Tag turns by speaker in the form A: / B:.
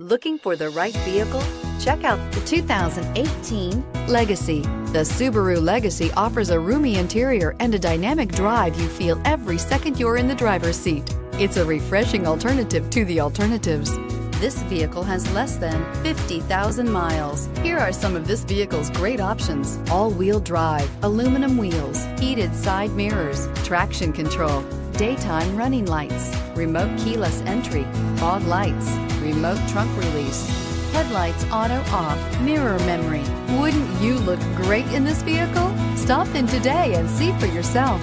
A: Looking for the right vehicle? Check out the 2018 Legacy. The Subaru Legacy offers a roomy interior and a dynamic drive you feel every second you're in the driver's seat. It's a refreshing alternative to the alternatives. This vehicle has less than 50,000 miles. Here are some of this vehicle's great options. All-wheel drive, aluminum wheels, heated side mirrors, traction control, daytime running lights, remote keyless entry, fog lights, remote trunk release, headlights auto off, mirror memory. Wouldn't you look great in this vehicle? Stop in today and see for yourself.